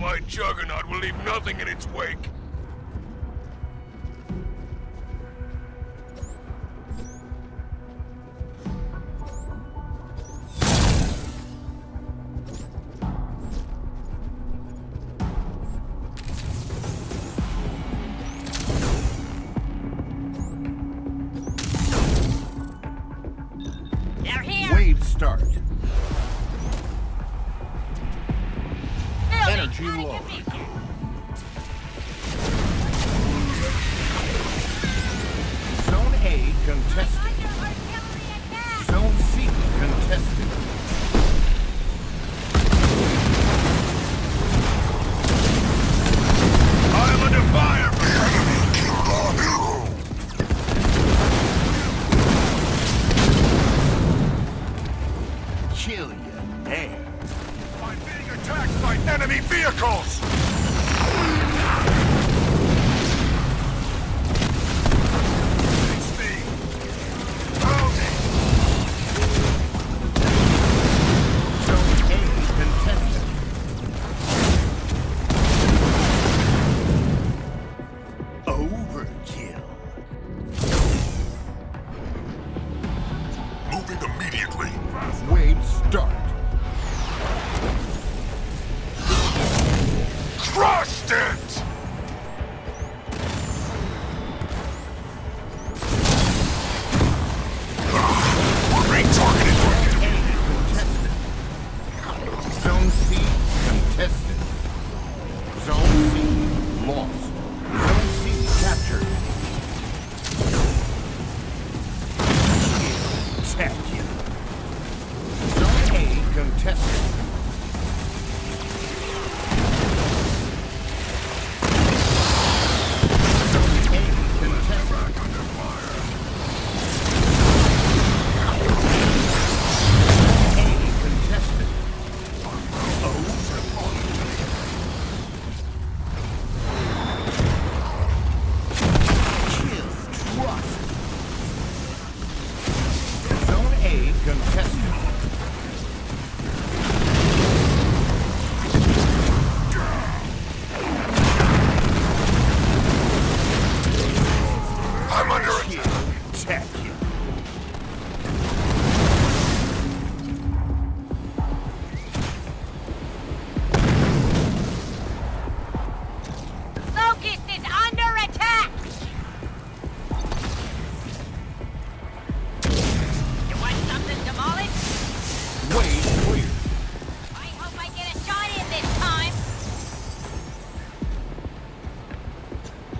My juggernaut will leave nothing in its wake. Wave start. at me. controls. dead!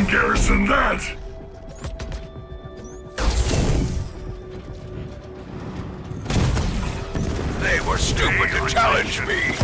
Adam Garrison that! They were stupid to challenge me!